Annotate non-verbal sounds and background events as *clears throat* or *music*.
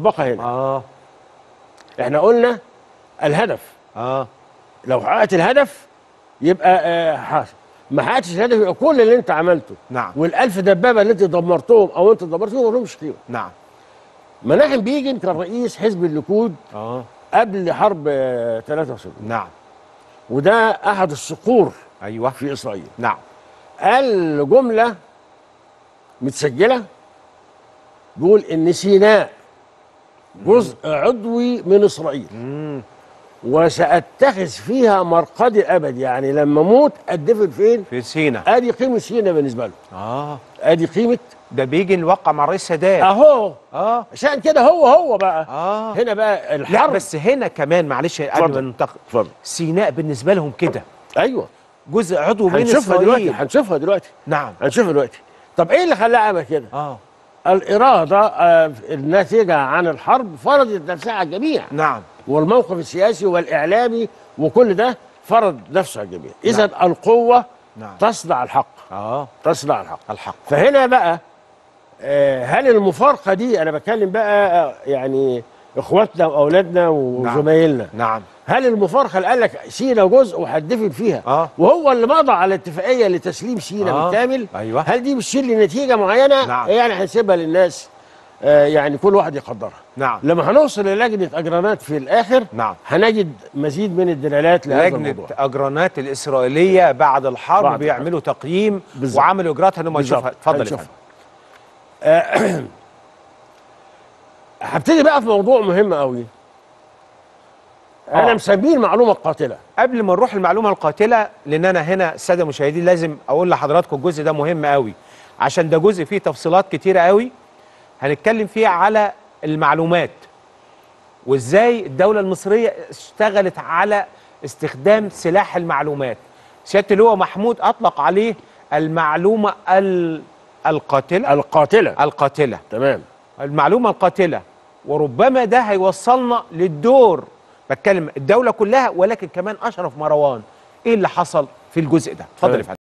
مطبقه هنا. آه. إحنا قلنا الهدف. آه. لو حققت الهدف يبقى آه حاصل. ما حققتش الهدف يبقى كل اللي انت عملته نعم. والألف دبابة اللي انت دمرتهم أو انت دمرتهم ما لهمش قيمة. نعم. مناحم بيجن كان رئيس حزب الليكود آه. قبل حرب آه 73 نعم. وده أحد الصقور أيوه. في إسرائيل. نعم. قال جملة متسجلة بيقول إن سيناء جزء عضوي من إسرائيل. وسأتخذ فيها مرقدي ابدي يعني لما أموت ادفن فين؟ في سينا. أدي قيمة سيناء بالنسبة له. آه. أدي قيمة ده بيجي نوقع مع الرئيس سادات. أهو. آه. عشان كده هو هو بقى. آه. هنا بقى لا الحرب. بس هنا كمان معلش قبل. ما ننتقل. اتفضل. سيناء بالنسبة لهم كده. أيوه. جزء عضو من هنشوفها دلوقتي إسرائيل. هنشوفها دلوقتي. نعم. هنشوفها دلوقتي. طب إيه اللي خلاه عمل كده؟ آه. الإرادة آه، الناتجة عن الحرب فرضت نفسها على الجميع نعم. والموقف السياسي والإعلامي وكل ده فرض نفسه على الجميع اذا القوة نعم. تصنع الحق. آه. تصنع الحق. الحق. فهنا بقى آه، هل المفارقة دي أنا بتكلم بقى آه، يعني إخواتنا وأولادنا وزمايلنا. نعم. هل المفارقة اللي قال لك سينا جزء وهتدفن فيها آه. وهو اللي مضى على اتفاقية لتسليم سينا آه. بالكامل أيوة. هل دي بتشير لنتيجة معينة نعم. يعني هنسيبها للناس آه، يعني كل واحد يقدرها نعم لما هنوصل للجنة أجرانات في الآخر نعم. هنجد مزيد من الدلالات لهذا لجنة الموضوع أجرانات الإسرائيلية بعد الحرب بعد بيعملوا تقييم بالظبط. وعملوا اجراءات ان هم. يشوفها اتفضل يا. فندم *clears throat* هبتدي بقى في موضوع مهم قوي أنا آه. مسميه المعلومه القاتله قبل ما نروح المعلومة القاتلة لأن أنا هنا الساده المشاهدين لازم أقول لحضراتكم الجزء ده مهم قوي عشان ده جزء فيه تفصيلات كتيرة قوي هنتكلم فيه على المعلومات. وإزاي الدولة المصرية اشتغلت على استخدام سلاح المعلومات. سيادة اللواء محمود أطلق عليه المعلومة ال- القاتلة. القاتلة. القاتلة. تمام. المعلومة القاتلة. وربما ده هيوصلنا للدور بتكلم الدولة كلها ولكن كمان أشرف مروان إيه اللي حصل في الجزء ده اتفضل يا. فندم